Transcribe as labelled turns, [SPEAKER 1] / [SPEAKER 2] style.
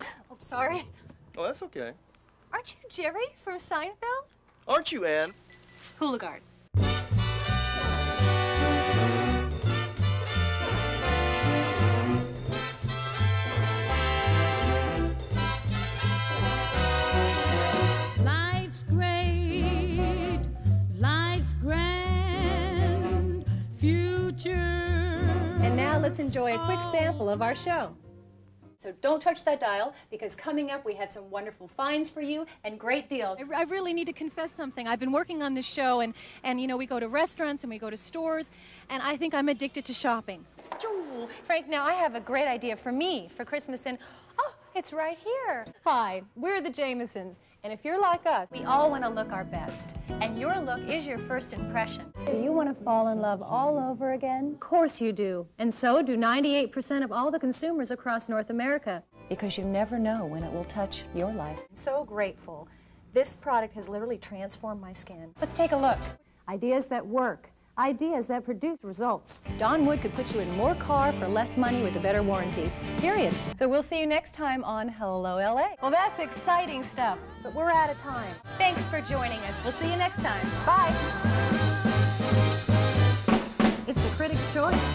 [SPEAKER 1] Oh, sorry.
[SPEAKER 2] Oh, that's okay.
[SPEAKER 1] Aren't you Jerry from Seinfeld?
[SPEAKER 2] Aren't you, Anne?
[SPEAKER 1] Hulegard.
[SPEAKER 3] Life's great, life's grand, future.
[SPEAKER 1] And now let's enjoy a quick sample of our show. So don't touch that dial because coming up we have some wonderful finds for you and great deals. I, I really need to confess something. I've been working on this show and, and you know we go to restaurants and we go to stores and I think I'm addicted to shopping. Ooh, Frank, now I have a great idea for me for Christmas and oh, it's right here. Hi, we're the Jamesons and if you're like us, we all want to look our best. And your look is your first impression. Do you want to fall in love all over again? Of course you do. And so do 98% of all the consumers across North America. Because you never know when it will touch your life. I'm so grateful. This product has literally transformed my skin. Let's take a look. Ideas that work. Ideas that produce results. Don Wood could put you in more car for less money with a better warranty. Period. So we'll see you next time on Hello LA. Well, that's exciting stuff, but we're out of time. Thanks for joining us. We'll see you next time. Bye. It's the critic's choice.